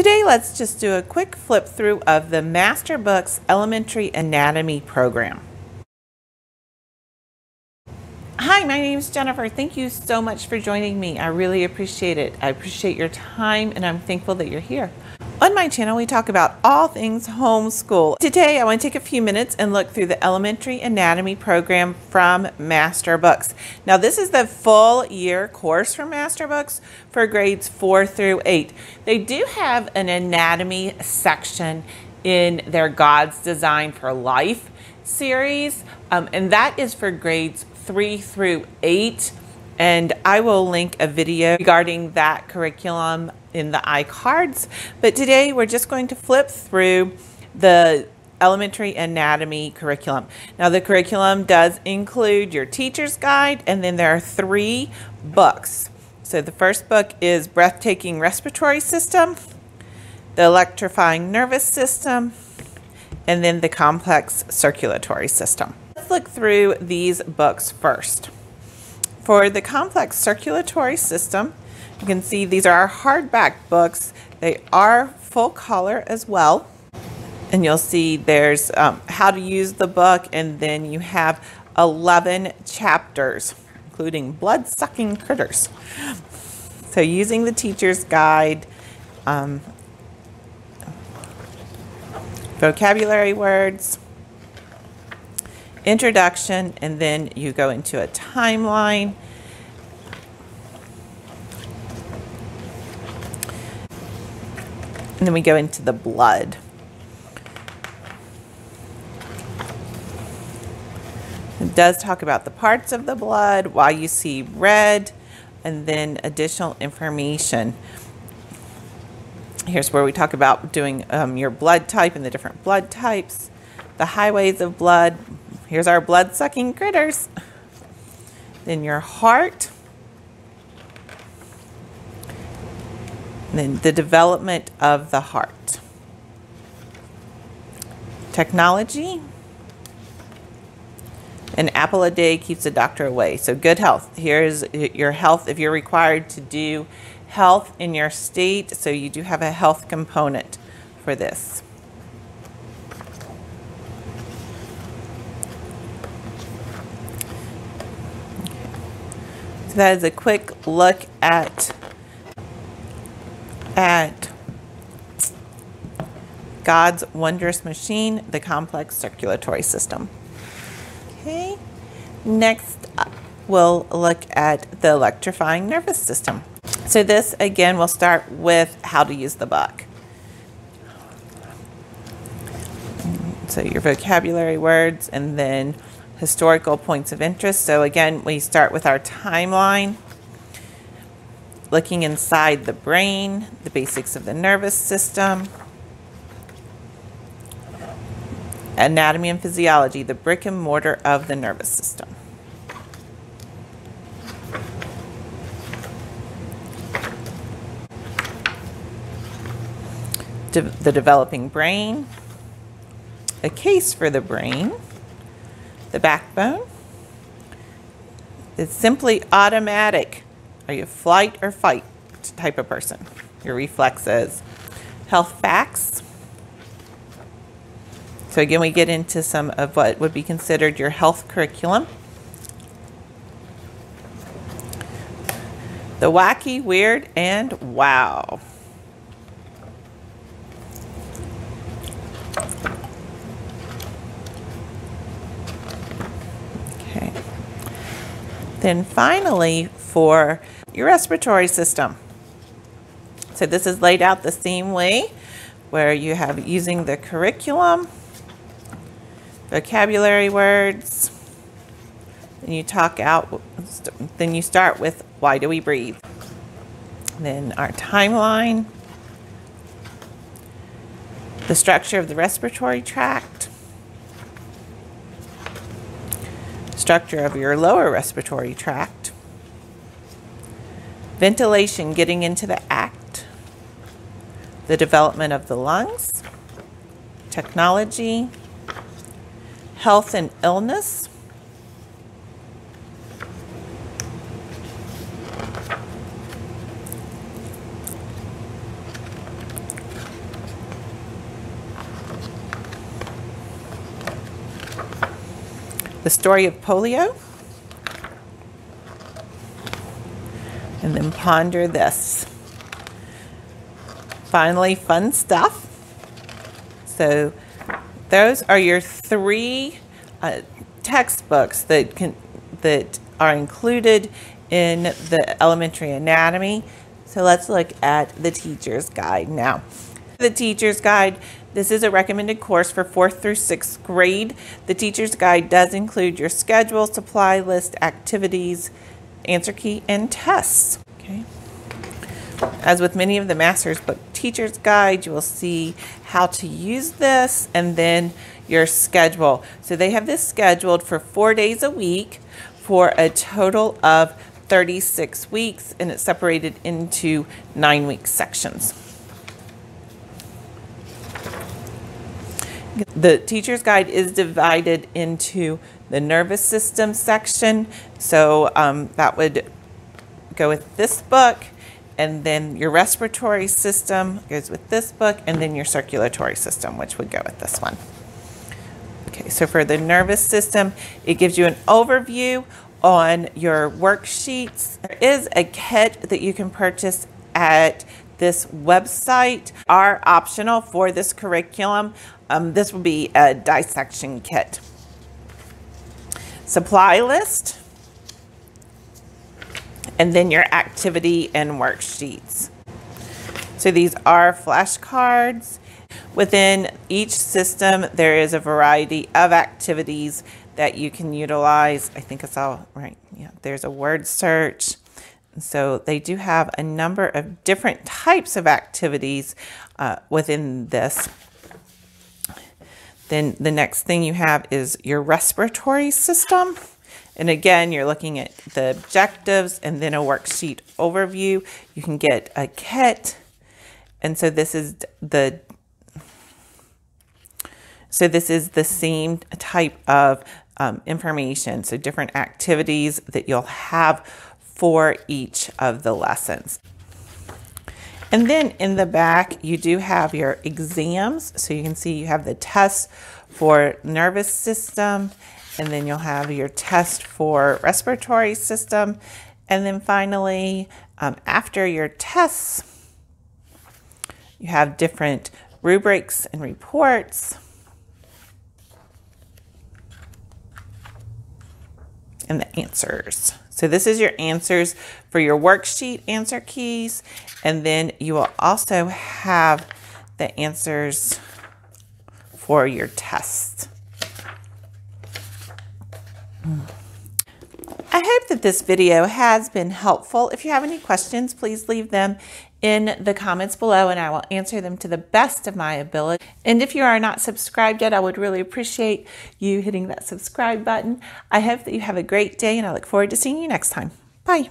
Today, let's just do a quick flip through of the Master Books Elementary Anatomy program. Hi, my name is Jennifer. Thank you so much for joining me. I really appreciate it. I appreciate your time and I'm thankful that you're here. On my channel, we talk about all things homeschool. Today, I want to take a few minutes and look through the elementary anatomy program from Master Books. Now, this is the full year course from Master Books for grades four through eight. They do have an anatomy section in their God's Design for Life series, um, and that is for grades three through eight. And I will link a video regarding that curriculum in the iCards. But today we're just going to flip through the elementary anatomy curriculum. Now the curriculum does include your teacher's guide and then there are three books. So the first book is Breathtaking Respiratory System, the Electrifying Nervous System, and then the Complex Circulatory System. Let's look through these books first. For the complex circulatory system, you can see these are our hardback books. They are full color as well. And you'll see there's um, how to use the book, and then you have 11 chapters, including blood sucking critters. So, using the teacher's guide, um, vocabulary words, introduction, and then you go into a timeline. And then we go into the blood. It does talk about the parts of the blood, why you see red, and then additional information. Here's where we talk about doing um, your blood type and the different blood types, the highways of blood, Here's our blood sucking critters. Then your heart. And then the development of the heart. Technology. An apple a day keeps the doctor away. So good health. Here's your health if you're required to do health in your state. So you do have a health component for this. So that is a quick look at at God's wondrous machine, the complex circulatory system. Okay, next uh, we'll look at the electrifying nervous system. So this again, we'll start with how to use the book. So your vocabulary words and then historical points of interest. So again, we start with our timeline, looking inside the brain, the basics of the nervous system, anatomy and physiology, the brick and mortar of the nervous system. De the developing brain, a case for the brain, the backbone. It's simply automatic. Are you flight or fight type of person? Your reflexes. Health facts. So again, we get into some of what would be considered your health curriculum. The wacky, weird, and wow. Then finally, for your respiratory system. So this is laid out the same way where you have using the curriculum, vocabulary words, and you talk out, then you start with why do we breathe? Then our timeline, the structure of the respiratory tract, structure of your lower respiratory tract, ventilation getting into the act, the development of the lungs, technology, health and illness, The Story of Polio. And then ponder this. Finally, fun stuff. So those are your three uh, textbooks that can that are included in the elementary anatomy. So let's look at the teacher's guide now. The teacher's guide, this is a recommended course for fourth through sixth grade. The teacher's guide does include your schedule, supply list, activities, answer key, and tests. Okay. As with many of the master's book teacher's guide, you will see how to use this and then your schedule. So they have this scheduled for four days a week for a total of 36 weeks and it's separated into nine week sections. The teacher's guide is divided into the nervous system section. So um, that would go with this book and then your respiratory system goes with this book and then your circulatory system, which would go with this one. Okay, so for the nervous system, it gives you an overview on your worksheets. There is a kit that you can purchase at this website are optional for this curriculum. Um, this will be a dissection kit. Supply list, and then your activity and worksheets. So these are flashcards. Within each system, there is a variety of activities that you can utilize. I think it's all right. Yeah, there's a word search. So they do have a number of different types of activities uh, within this. Then the next thing you have is your respiratory system. And again, you're looking at the objectives and then a worksheet overview. You can get a kit. And so this is the so this is the same type of um, information. So different activities that you'll have for each of the lessons. And then in the back, you do have your exams. So you can see you have the test for nervous system, and then you'll have your test for respiratory system. And then finally, um, after your tests, you have different rubrics and reports. And the answers. So this is your answers for your worksheet answer keys. And then you will also have the answers for your test. Hmm. I hope that this video has been helpful. If you have any questions, please leave them in the comments below and I will answer them to the best of my ability. And if you are not subscribed yet, I would really appreciate you hitting that subscribe button. I hope that you have a great day and I look forward to seeing you next time. Bye.